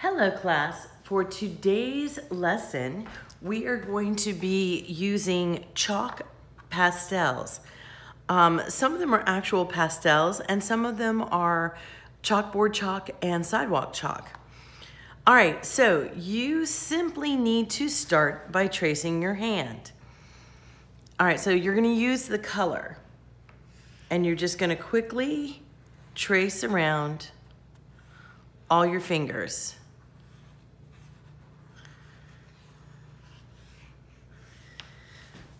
Hello class, for today's lesson, we are going to be using chalk pastels. Um, some of them are actual pastels and some of them are chalkboard chalk and sidewalk chalk. All right, so you simply need to start by tracing your hand. All right, so you're gonna use the color and you're just gonna quickly trace around all your fingers.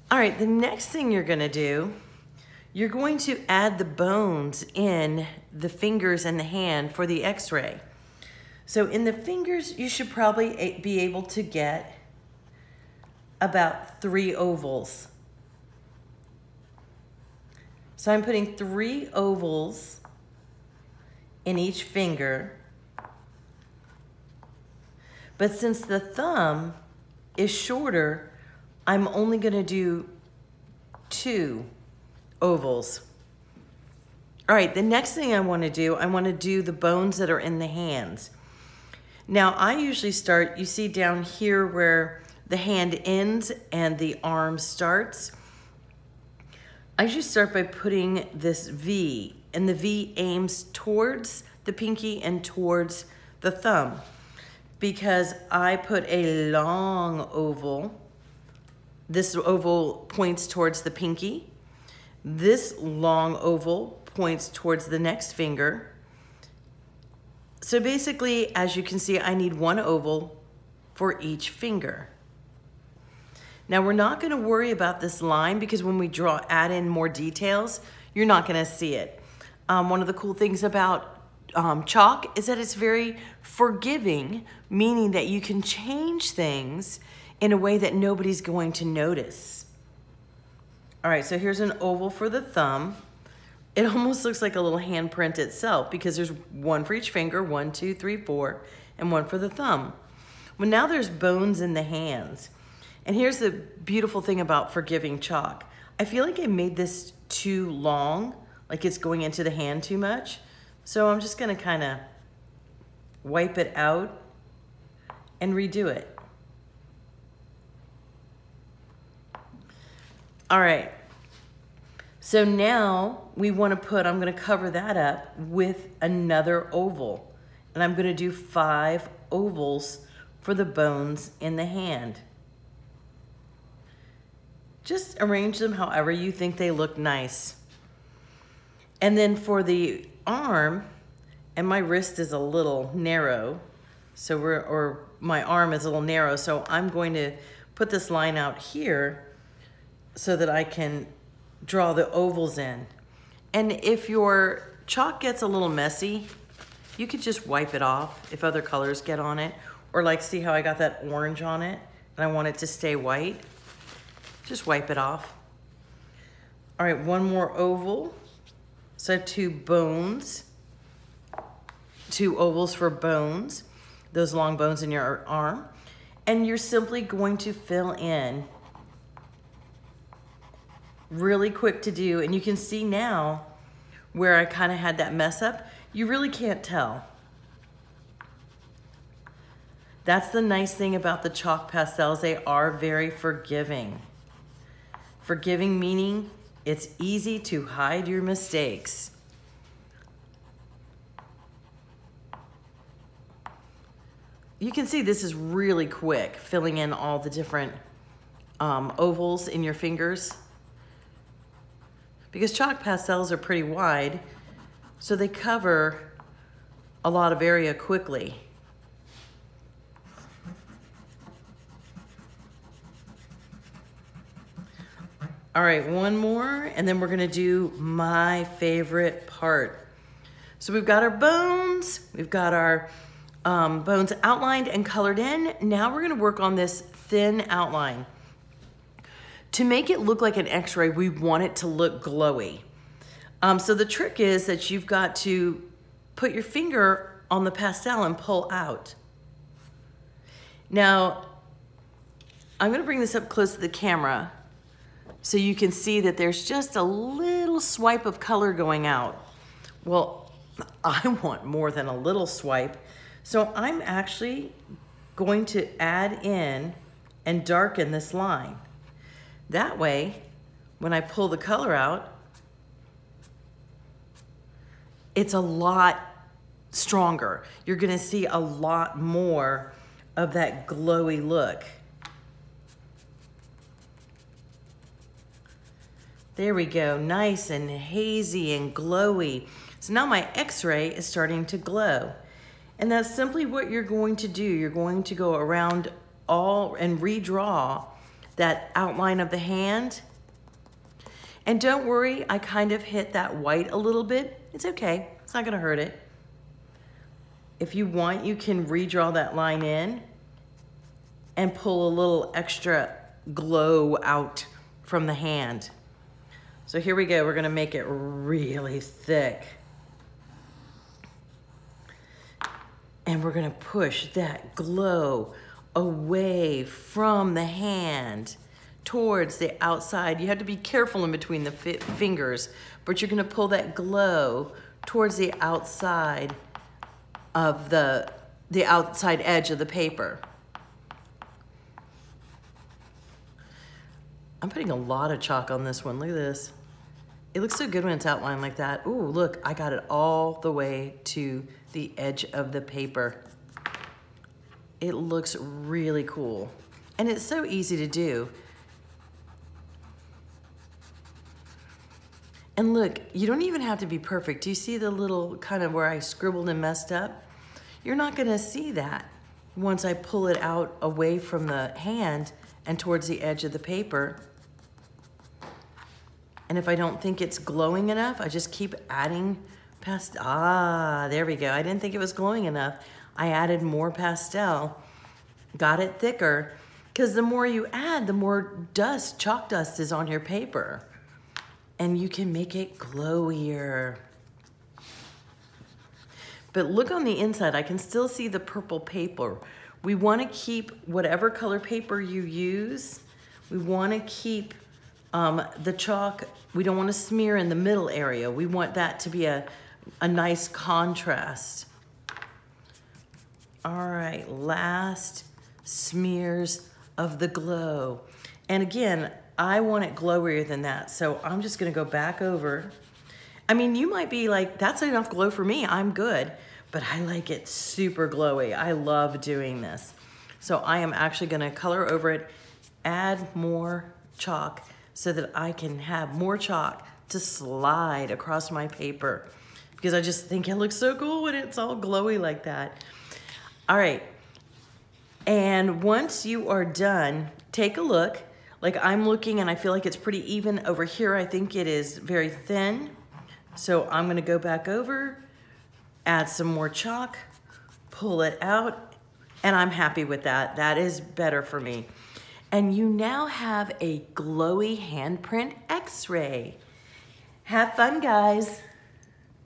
All right, the next thing you're gonna do, you're going to add the bones in the fingers and the hand for the x-ray. So in the fingers, you should probably be able to get about three ovals. So I'm putting three ovals in each finger. But since the thumb is shorter, I'm only gonna do two ovals. All right, the next thing I wanna do, I wanna do the bones that are in the hands. Now I usually start, you see down here where the hand ends and the arm starts. I usually start by putting this V and the V aims towards the pinky and towards the thumb because I put a long oval this oval points towards the pinky. This long oval points towards the next finger. So basically, as you can see, I need one oval for each finger. Now we're not gonna worry about this line because when we draw, add in more details, you're not gonna see it. Um, one of the cool things about um, chalk is that it's very forgiving, meaning that you can change things in a way that nobody's going to notice. All right, so here's an oval for the thumb. It almost looks like a little handprint itself because there's one for each finger, one, two, three, four, and one for the thumb. Well, now there's bones in the hands. And here's the beautiful thing about forgiving chalk. I feel like I made this too long, like it's going into the hand too much. So I'm just gonna kind of wipe it out and redo it. All right. So now we want to put, I'm going to cover that up with another oval. And I'm going to do five ovals for the bones in the hand. Just arrange them however you think they look nice. And then for the arm, and my wrist is a little narrow, so we're, or my arm is a little narrow, so I'm going to put this line out here so that I can draw the ovals in. And if your chalk gets a little messy, you could just wipe it off if other colors get on it. Or like, see how I got that orange on it and I want it to stay white? Just wipe it off. All right, one more oval. So two bones, two ovals for bones, those long bones in your arm. And you're simply going to fill in really quick to do. And you can see now where I kind of had that mess up. You really can't tell. That's the nice thing about the chalk pastels. They are very forgiving. Forgiving meaning it's easy to hide your mistakes. You can see this is really quick, filling in all the different um, ovals in your fingers because chalk pastels are pretty wide, so they cover a lot of area quickly. All right, one more, and then we're gonna do my favorite part. So we've got our bones, we've got our um, bones outlined and colored in. Now we're gonna work on this thin outline. To make it look like an x-ray, we want it to look glowy. Um, so the trick is that you've got to put your finger on the pastel and pull out. Now, I'm gonna bring this up close to the camera so you can see that there's just a little swipe of color going out. Well, I want more than a little swipe. So I'm actually going to add in and darken this line. That way, when I pull the color out, it's a lot stronger. You're gonna see a lot more of that glowy look. There we go, nice and hazy and glowy. So now my x-ray is starting to glow. And that's simply what you're going to do. You're going to go around all and redraw that outline of the hand. And don't worry, I kind of hit that white a little bit. It's okay, it's not gonna hurt it. If you want, you can redraw that line in and pull a little extra glow out from the hand. So here we go, we're gonna make it really thick. And we're gonna push that glow away from the hand towards the outside. You have to be careful in between the fingers, but you're gonna pull that glow towards the outside of the, the outside edge of the paper. I'm putting a lot of chalk on this one. Look at this. It looks so good when it's outlined like that. Ooh, look, I got it all the way to the edge of the paper. It looks really cool. And it's so easy to do. And look, you don't even have to be perfect. Do you see the little kind of where I scribbled and messed up? You're not gonna see that once I pull it out away from the hand and towards the edge of the paper. And if I don't think it's glowing enough, I just keep adding past, ah, there we go. I didn't think it was glowing enough. I added more pastel, got it thicker, because the more you add, the more dust, chalk dust is on your paper. And you can make it glowier. But look on the inside, I can still see the purple paper. We wanna keep whatever color paper you use, we wanna keep um, the chalk, we don't wanna smear in the middle area. We want that to be a, a nice contrast. All right, last smears of the glow. And again, I want it glowier than that. So I'm just gonna go back over. I mean, you might be like, that's enough glow for me, I'm good. But I like it super glowy. I love doing this. So I am actually gonna color over it, add more chalk so that I can have more chalk to slide across my paper because I just think it looks so cool when it's all glowy like that. All right. And once you are done, take a look. Like I'm looking and I feel like it's pretty even. Over here, I think it is very thin. So I'm gonna go back over, add some more chalk, pull it out, and I'm happy with that. That is better for me. And you now have a glowy handprint x-ray. Have fun, guys.